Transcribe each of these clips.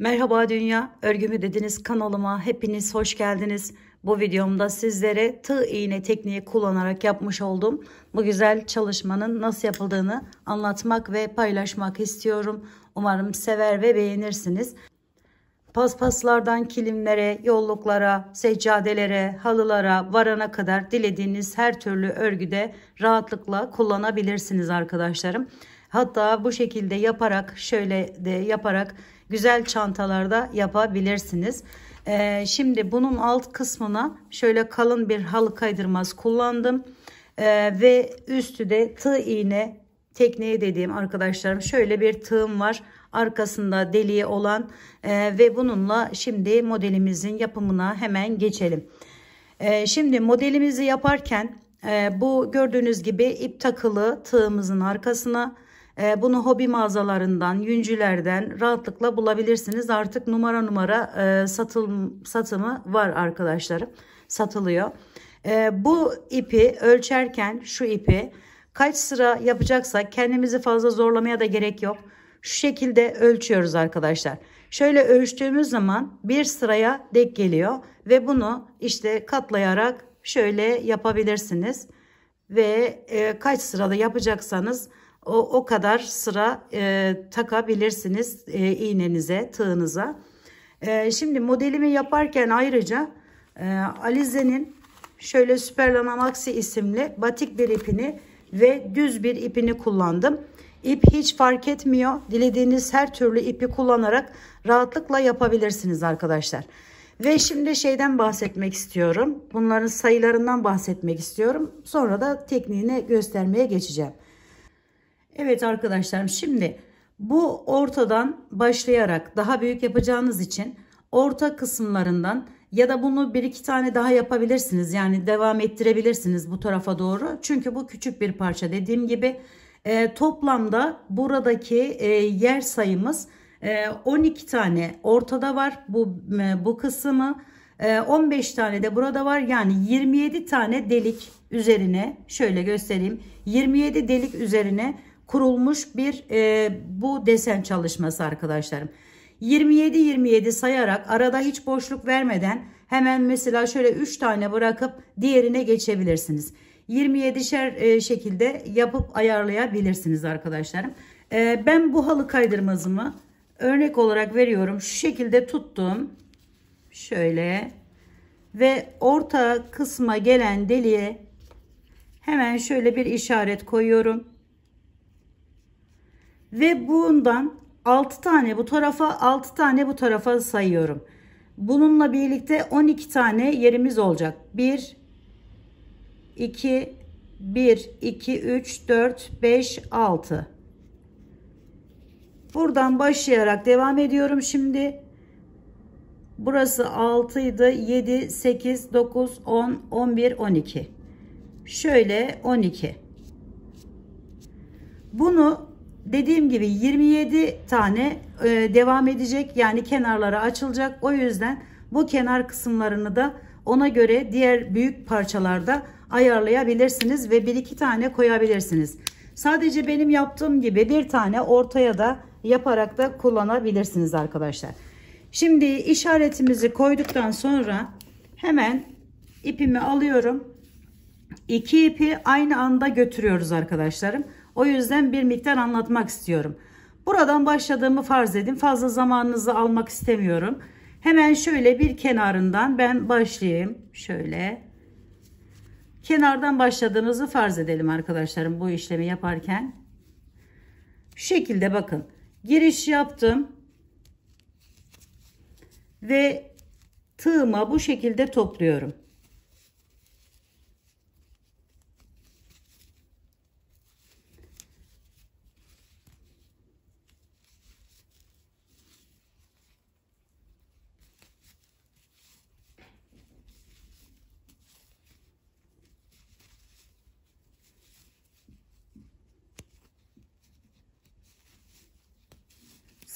Merhaba Dünya, Örgümü Dediniz kanalıma hepiniz hoş geldiniz. Bu videomda sizlere tığ iğne tekniği kullanarak yapmış olduğum bu güzel çalışmanın nasıl yapıldığını anlatmak ve paylaşmak istiyorum. Umarım sever ve beğenirsiniz. Paspaslardan kilimlere, yolluklara, seccadelere, halılara varana kadar dilediğiniz her türlü örgüde rahatlıkla kullanabilirsiniz arkadaşlarım. Hatta bu şekilde yaparak şöyle de yaparak güzel çantalarda yapabilirsiniz. Ee, şimdi bunun alt kısmına şöyle kalın bir halı kaydırmaz kullandım. Ee, ve üstü de tığ iğne tekniği dediğim arkadaşlarım şöyle bir tığım var arkasında deliği olan e, ve bununla şimdi modelimizin yapımına hemen geçelim. E, şimdi modelimizi yaparken e, bu gördüğünüz gibi ip takılı tığımızın arkasına e, bunu hobi mağazalarından, yüncülerden rahatlıkla bulabilirsiniz. Artık numara numara e, satımı var arkadaşlarım. Satılıyor. E, bu ipi ölçerken şu ipi kaç sıra yapacaksak kendimizi fazla zorlamaya da gerek yok. Şu şekilde ölçüyoruz arkadaşlar. Şöyle ölçtüğümüz zaman bir sıraya dek geliyor ve bunu işte katlayarak şöyle yapabilirsiniz. Ve e, kaç sırada yapacaksanız o, o kadar sıra e, takabilirsiniz e, iğnenize, tığınıza. E, şimdi modelimi yaparken ayrıca e, Alize'nin şöyle Superlana Maxi isimli batik bir ipini ve düz bir ipini kullandım. İp hiç fark etmiyor. Dilediğiniz her türlü ipi kullanarak rahatlıkla yapabilirsiniz arkadaşlar. Ve şimdi şeyden bahsetmek istiyorum. Bunların sayılarından bahsetmek istiyorum. Sonra da tekniğini göstermeye geçeceğim. Evet arkadaşlarım şimdi bu ortadan başlayarak daha büyük yapacağınız için orta kısımlarından ya da bunu bir iki tane daha yapabilirsiniz. Yani devam ettirebilirsiniz bu tarafa doğru. Çünkü bu küçük bir parça dediğim gibi e, toplamda buradaki e, yer sayımız e, 12 tane ortada var bu e, bu kısmı. 15 e, tane de burada var. Yani 27 tane delik üzerine şöyle göstereyim. 27 delik üzerine kurulmuş bir e, bu desen çalışması arkadaşlarım. 27-27 sayarak arada hiç boşluk vermeden hemen mesela şöyle 3 tane bırakıp diğerine geçebilirsiniz. 27'şer e, şekilde yapıp ayarlayabilirsiniz arkadaşlarım. E, ben bu halı kaydırmazımı örnek olarak veriyorum. Şu şekilde tuttum. Şöyle ve orta kısma gelen deliğe hemen şöyle bir işaret koyuyorum. Ve bundan 6 tane bu tarafa 6 tane bu tarafa sayıyorum. Bununla birlikte 12 tane yerimiz olacak. 1 2 1 2 3 4 5 6 Buradan başlayarak devam ediyorum şimdi. Burası 6 idi. 7 8 9 10 11 12. Şöyle 12. Bunu dediğim gibi 27 tane e, devam edecek yani kenarlara açılacak o yüzden bu kenar kısımlarını da ona göre diğer büyük parçalarda ayarlayabilirsiniz ve bir iki tane koyabilirsiniz. Sadece benim yaptığım gibi bir tane ortaya da yaparak da kullanabilirsiniz arkadaşlar. Şimdi işaretimizi koyduktan sonra hemen ipimi alıyorum. İki ipi aynı anda götürüyoruz arkadaşlarım. O yüzden bir miktar anlatmak istiyorum. Buradan başladığımı farz edin. Fazla zamanınızı almak istemiyorum. Hemen şöyle bir kenarından ben başlayayım. Şöyle. Kenardan başladığınızı farz edelim arkadaşlarım bu işlemi yaparken. Şu şekilde bakın. Giriş yaptım. Ve tığıma bu şekilde topluyorum.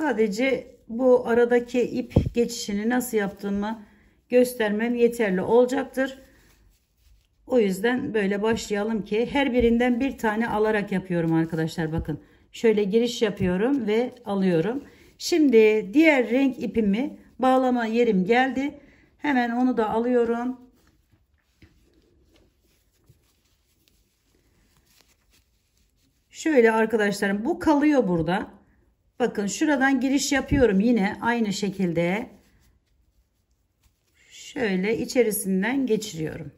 Sadece bu aradaki ip geçişini nasıl yaptığımı göstermem yeterli olacaktır. O yüzden böyle başlayalım ki her birinden bir tane alarak yapıyorum arkadaşlar bakın. Şöyle giriş yapıyorum ve alıyorum. Şimdi diğer renk ipimi bağlama yerim geldi. Hemen onu da alıyorum. Şöyle arkadaşlarım bu kalıyor burada. Bakın şuradan giriş yapıyorum yine aynı şekilde. Şöyle içerisinden geçiriyorum.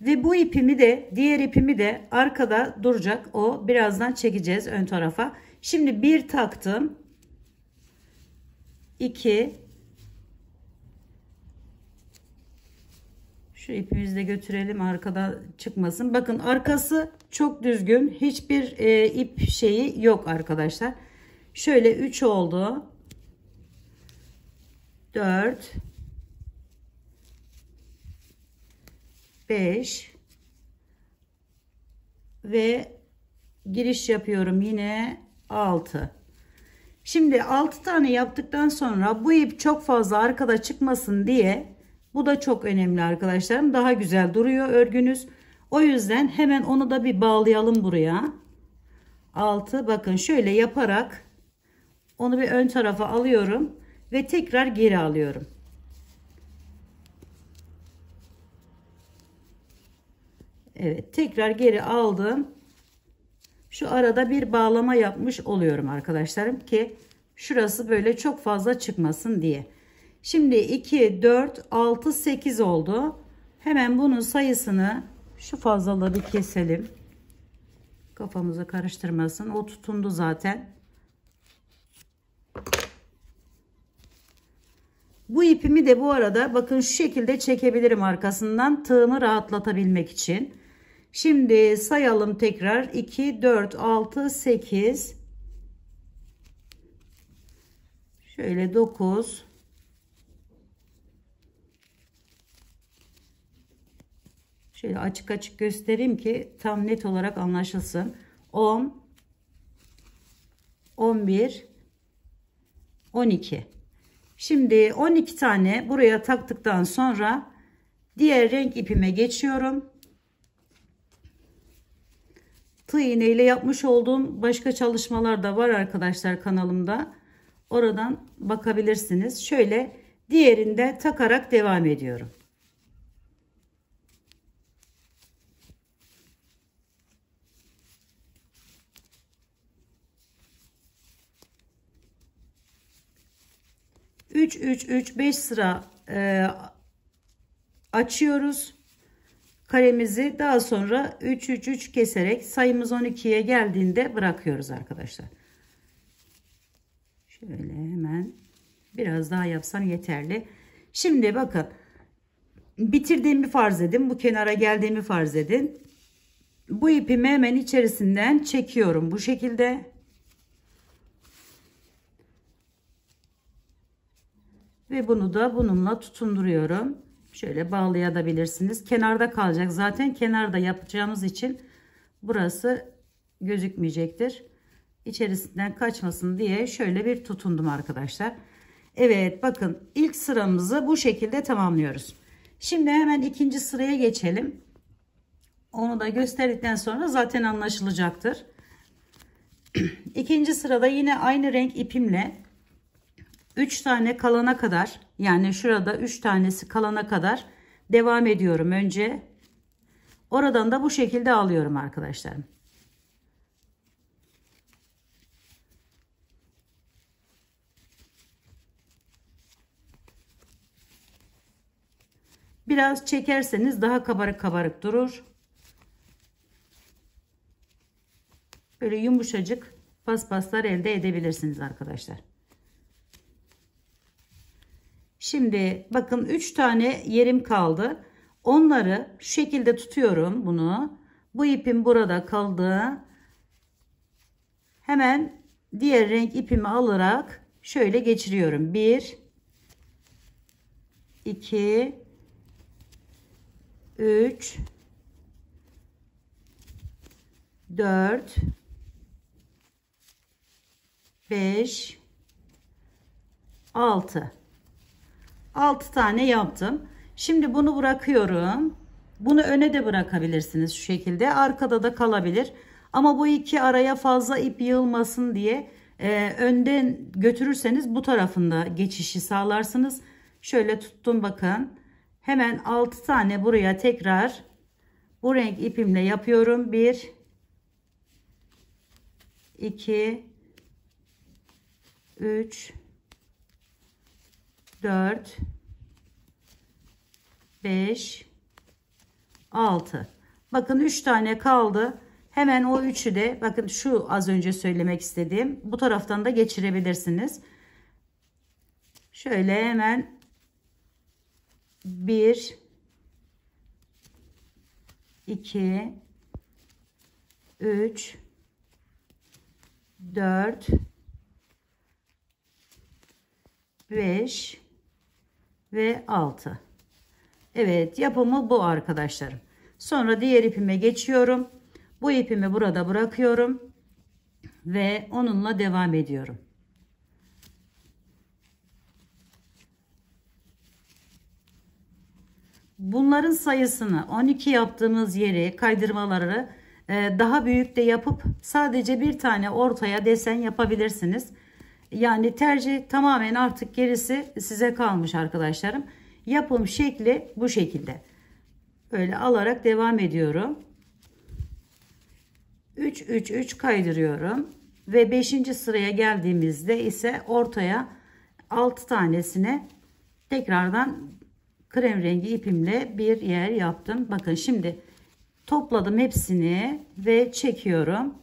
Ve bu ipimi de diğer ipimi de arkada duracak. O birazdan çekeceğiz ön tarafa. Şimdi bir taktım. 2 Şu ipimizi de götürelim arkada çıkmasın. Bakın arkası çok düzgün. Hiçbir e, ip şeyi yok arkadaşlar. Şöyle 3 oldu. 4 5 ve giriş yapıyorum yine 6 şimdi 6 tane yaptıktan sonra bu ip çok fazla arkada çıkmasın diye bu da çok önemli arkadaşlarım daha güzel duruyor örgünüz o yüzden hemen onu da bir bağlayalım buraya 6 bakın şöyle yaparak onu bir ön tarafa alıyorum ve tekrar geri alıyorum Evet tekrar geri aldım. Şu arada bir bağlama yapmış oluyorum arkadaşlarım ki şurası böyle çok fazla çıkmasın diye. Şimdi 2, 4, 6, 8 oldu. Hemen bunun sayısını şu fazlalığı bir keselim. Kafamızı karıştırmasın. O tutundu zaten. Bu ipimi de bu arada bakın şu şekilde çekebilirim arkasından tığımı rahatlatabilmek için. Şimdi sayalım tekrar 2 4 6 8 şöyle 9 şöyle açık açık göstereyim ki tam net olarak anlaşılsın 10 11 12 şimdi 12 tane buraya taktıktan sonra diğer renk ipime geçiyorum tığ iğne ile yapmış olduğum başka çalışmalar da var arkadaşlar kanalımda. Oradan bakabilirsiniz. Şöyle diğerinde takarak devam ediyorum. Üç, üç, üç, beş sıra e, açıyoruz karemizi daha sonra 3 3 3 keserek sayımız 12'ye geldiğinde bırakıyoruz arkadaşlar. Şöyle hemen biraz daha yapsam yeterli. Şimdi bakın bitirdiğimi farz edin. Bu kenara geldiğimi farz edin. Bu ipimi hemen içerisinden çekiyorum bu şekilde. Ve bunu da bununla tutunduruyorum. Şöyle bağlayabilirsiniz. Kenarda kalacak. Zaten kenarda yapacağımız için burası gözükmeyecektir. İçerisinden kaçmasın diye şöyle bir tutundum arkadaşlar. Evet bakın ilk sıramızı bu şekilde tamamlıyoruz. Şimdi hemen ikinci sıraya geçelim. Onu da gösterdikten sonra zaten anlaşılacaktır. İkinci sırada yine aynı renk ipimle 3 tane kalana kadar yani şurada 3 tanesi kalana kadar devam ediyorum önce. Oradan da bu şekilde alıyorum arkadaşlarım. Biraz çekerseniz daha kabarık kabarık durur. Böyle yumuşacık paspaslar elde edebilirsiniz arkadaşlar. Şimdi bakın 3 tane yerim kaldı. Onları şu şekilde tutuyorum bunu. Bu ipim burada kaldı. Hemen diğer renk ipimi alarak şöyle geçiriyorum. 1 2 3 4 5 6 6 tane yaptım. Şimdi bunu bırakıyorum. Bunu öne de bırakabilirsiniz şu şekilde. Arkada da kalabilir. Ama bu iki araya fazla ip yığılmasın diye e, önden götürürseniz bu tarafında geçişi sağlarsınız. Şöyle tuttum bakın. Hemen 6 tane buraya tekrar bu renk ipimle yapıyorum. 1 2 3 4 5 6 bakın 3 tane kaldı. Hemen o üçü de bakın şu az önce söylemek istediğim bu taraftan da geçirebilirsiniz. Şöyle hemen 1 2 3 4 5 ve 6 Evet yapımı bu arkadaşlarım. Sonra diğer ipime geçiyorum. Bu ipimi burada bırakıyorum ve onunla devam ediyorum. Bunların sayısını 12 yaptığımız yeri kaydırmaları e, daha büyük de yapıp sadece bir tane ortaya desen yapabilirsiniz. Yani tercih tamamen artık gerisi size kalmış arkadaşlarım. Yapım şekli bu şekilde. Böyle alarak devam ediyorum. 3 3 3 kaydırıyorum ve 5. sıraya geldiğimizde ise ortaya 6 tanesine tekrardan krem rengi ipimle bir yer yaptım. Bakın şimdi topladım hepsini ve çekiyorum.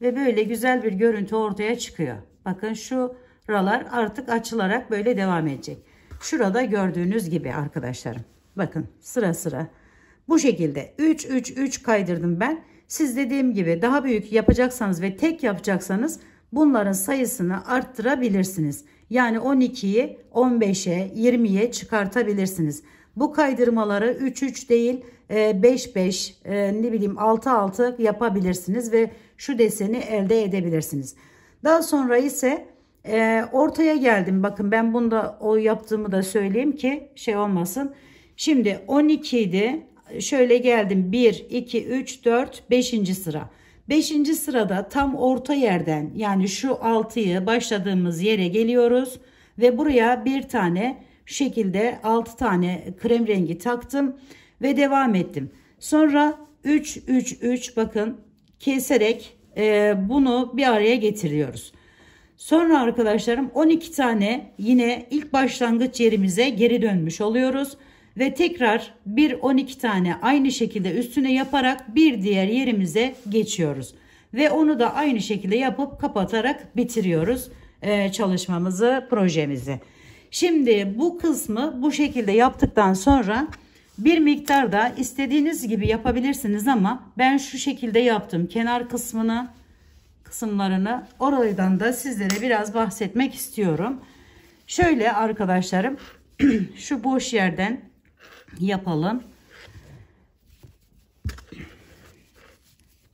Ve böyle güzel bir görüntü ortaya çıkıyor. Bakın şu ralar artık açılarak böyle devam edecek. Şurada gördüğünüz gibi arkadaşlarım. Bakın sıra sıra. Bu şekilde 3 3 3 kaydırdım ben. Siz dediğim gibi daha büyük yapacaksanız ve tek yapacaksanız bunların sayısını arttırabilirsiniz. Yani 12'yi 15'e 20'ye çıkartabilirsiniz. Bu kaydırmaları 3 3 değil 5 5 e, ne bileyim 6 6 yapabilirsiniz ve şu deseni elde edebilirsiniz. Daha sonra ise e, ortaya geldim. Bakın ben bunda o yaptığımı da söyleyeyim ki şey olmasın. Şimdi 12 idi. Şöyle geldim 1 2 3 4 5. sıra. 5. sırada tam orta yerden yani şu 6'yı başladığımız yere geliyoruz ve buraya bir tane şekilde 6 tane krem rengi taktım ve devam ettim. Sonra 3 3 3 bakın keserek e, bunu bir araya getiriyoruz. Sonra arkadaşlarım 12 tane yine ilk başlangıç yerimize geri dönmüş oluyoruz ve tekrar bir 12 tane aynı şekilde üstüne yaparak bir diğer yerimize geçiyoruz. Ve onu da aynı şekilde yapıp kapatarak bitiriyoruz e, çalışmamızı, projemizi. Şimdi bu kısmı bu şekilde yaptıktan sonra bir miktar da istediğiniz gibi yapabilirsiniz ama ben şu şekilde yaptım. Kenar kısmını kısımlarını oradan da sizlere biraz bahsetmek istiyorum. Şöyle arkadaşlarım şu boş yerden yapalım.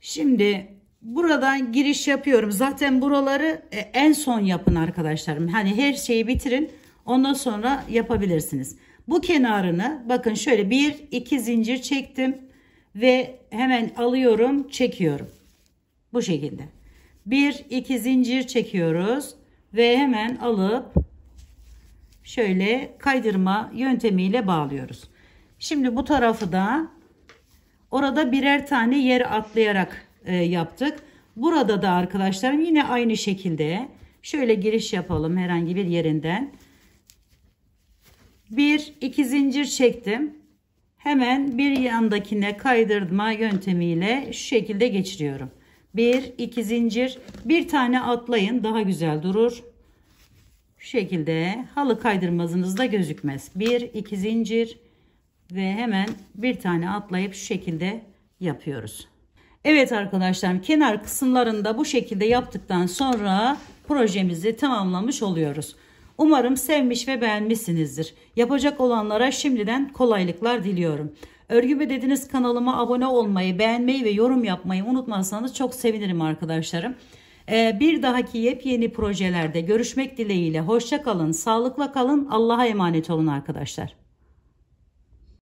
Şimdi buradan giriş yapıyorum. Zaten buraları e, en son yapın arkadaşlarım. Hani her şeyi bitirin. Ondan sonra yapabilirsiniz. Bu kenarını bakın şöyle bir iki zincir çektim ve hemen alıyorum çekiyorum. Bu şekilde. Bir iki zincir çekiyoruz ve hemen alıp şöyle kaydırma yöntemiyle bağlıyoruz. Şimdi bu tarafı da orada birer tane yer atlayarak e, yaptık. Burada da arkadaşlarım yine aynı şekilde şöyle giriş yapalım herhangi bir yerinden. Bir iki zincir çektim. Hemen bir yandakine kaydırma yöntemiyle şu şekilde geçiriyorum. Bir iki zincir bir tane atlayın daha güzel durur. Şu şekilde halı kaydırmazınız da gözükmez. Bir iki zincir ve hemen bir tane atlayıp şu şekilde yapıyoruz. Evet arkadaşlarım kenar kısımlarında bu şekilde yaptıktan sonra projemizi tamamlamış oluyoruz. Umarım sevmiş ve beğenmişsinizdir. Yapacak olanlara şimdiden kolaylıklar diliyorum. Örgü dediniz kanalıma abone olmayı, beğenmeyi ve yorum yapmayı unutmazsanız çok sevinirim arkadaşlarım. Ee, bir dahaki yepyeni projelerde görüşmek dileğiyle. Hoşça kalın, sağlıkla kalın, Allah'a emanet olun arkadaşlar.